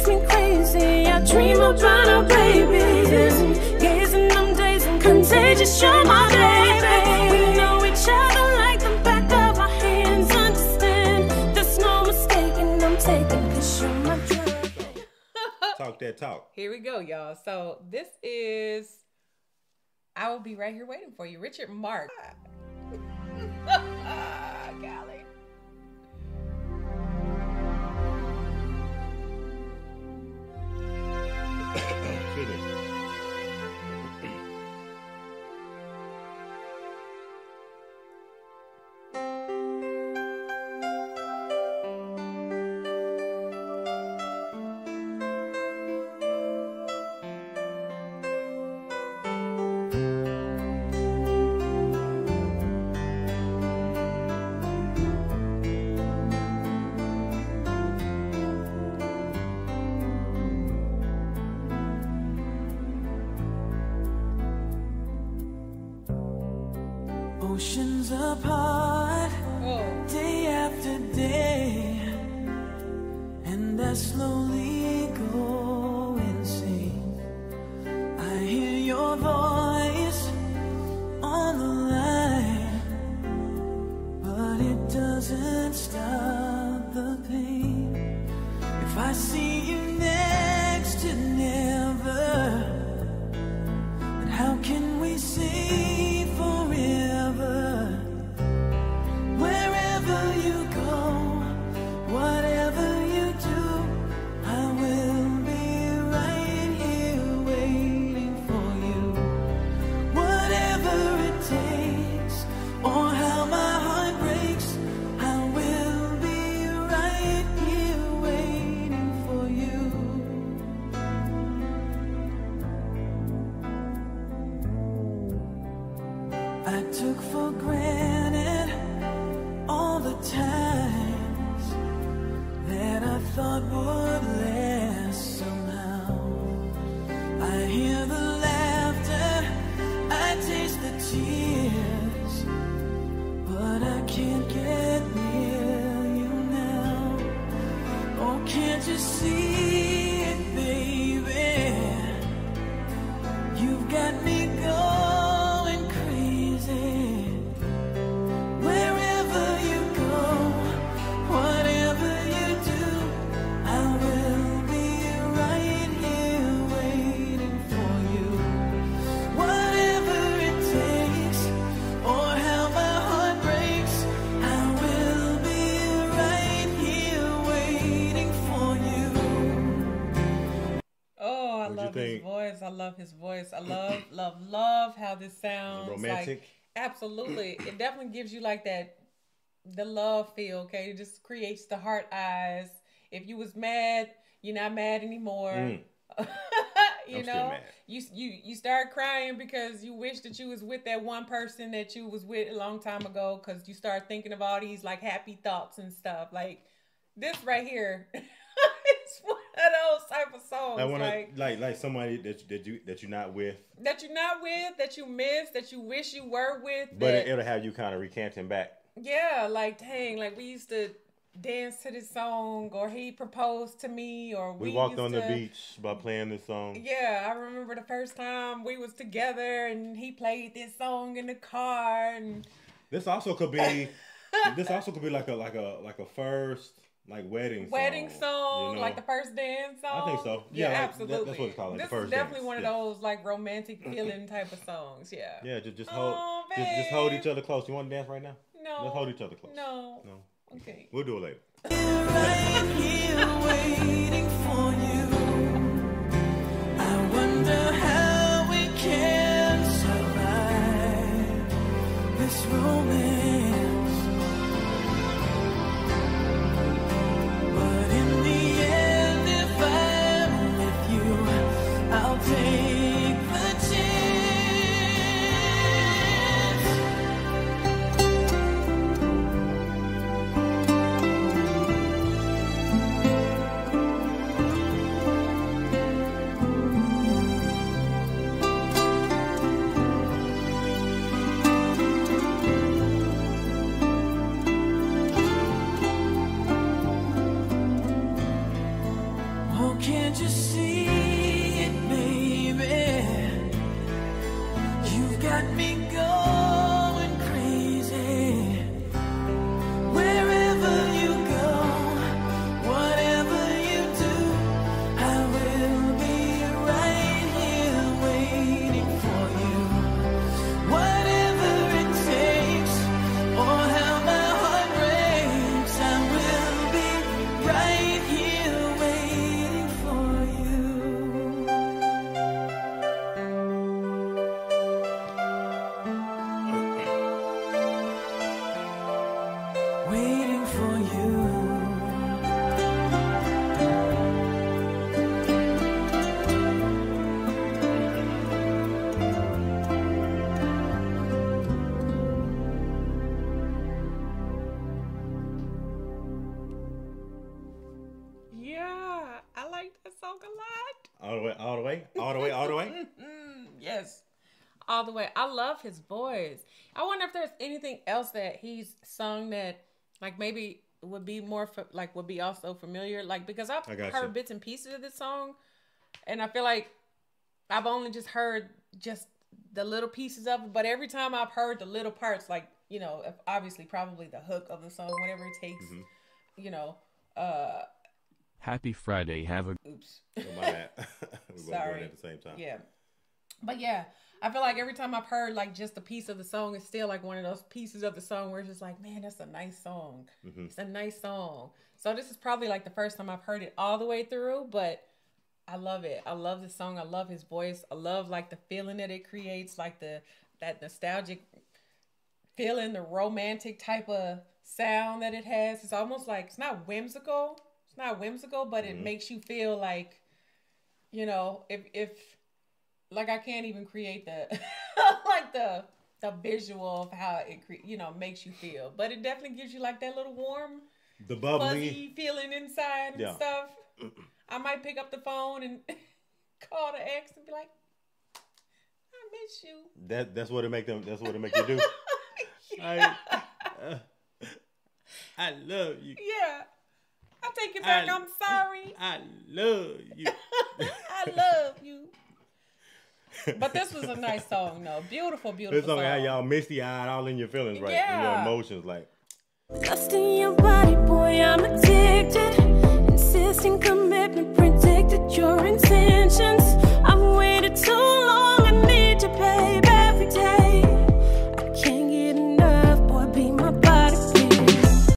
makes me crazy. I dream about our babies. Gazing them days and contagious, you're my baby. We know each other like the back of our hands. Understand, there's no mistaking. I'm taking cause you're my drug. Talk that talk. Here we go, y'all. So this is I will be right here waiting for you. Richard Marx. Golly. Oceans apart, Oh, day after day, and I slowly go insane. I hear your voice on the line, but it doesn't stop the pain. If I see you next to never. Would last somehow. I hear the laughter, I taste the tears, but I can't get near you now. Oh, can't you see I What'd you love his voice. I love his voice. I love, love, love how this sounds. Romantic? Like, absolutely. it definitely gives you like that the love feel, okay? It just creates the heart eyes. If you was mad, you're not mad anymore. Mm. you I'm know, you you you start crying because you wish that you was with that one person that you was with a long time ago because you start thinking of all these like happy thoughts and stuff. Like this right here, of those type of songs Like, when I, like like like somebody that that you that you're not with, that you're not with, that you miss, that you wish you were with. but that, it, it'll have you kind of recanting back. yeah, like dang, like we used to dance to this song, or he proposed to me, or We, we, walked on the beach by playing this song. Yeah, I remember the first time we was together and he played this song in the car and This also could be this also could be like a like a like a first like wedding song, wedding song, you know? like the first dance song. I think so. Yeah, Yeah, like, that- absolutely. that's what it's called, like this first is definitely dance, one of yeah. those like romantic feeling type of songs. Yeah. yeah, just just Oh, hold just, just hold each other close. You want to dance right now? No. Let's hold each other close. No. No, Okay. we'll do it later. You a lot. All the way, all the way, all the way, all the way. Yes. All the way. I love his voice. I wonder if there's anything else that he's sung that, like, maybe would be more, fa- like, would be also familiar. Like, because I've heard you. bits and pieces of this song, and I feel like I've only just heard just the little pieces of it. But every time I've heard the little parts, like, you know, obviously, probably the hook of the song, whatever it takes, Mm-hmm. you know, uh, Happy Friday. Have a oops. Oh, my bad. We're both Sorry. going at the same time. Yeah. But yeah, I feel like every time I've heard like just a piece of the song, it's still like one of those pieces of the song where it's just like, man, that's a nice song. Mm-hmm. It's a nice song. So this is probably like the first time I've heard it all the way through, but I love it. I love this song. I love his voice. I love like the feeling that it creates, like the that nostalgic feeling, the romantic type of sound that it has. It's almost like it's not whimsical. Not whimsical, but it mm-hmm. makes you feel like, you know, if if like I can't even create the like the the visual of how it cre- you know makes you feel, but it definitely gives you like that little warm The bubbly. feeling inside and Yeah. stuff. I might pick up the phone and call the ex and be like, "I miss you." That that's what it make them. That's what it make you do. yeah. I, I love you. yeah. I take it back. I- I'm sorry. I love you. I love you. But this was a nice song, though. Beautiful, beautiful This song song. had y'all misty eyed, all in your feelings, right? In Yeah. your emotions, like. Lust in your body,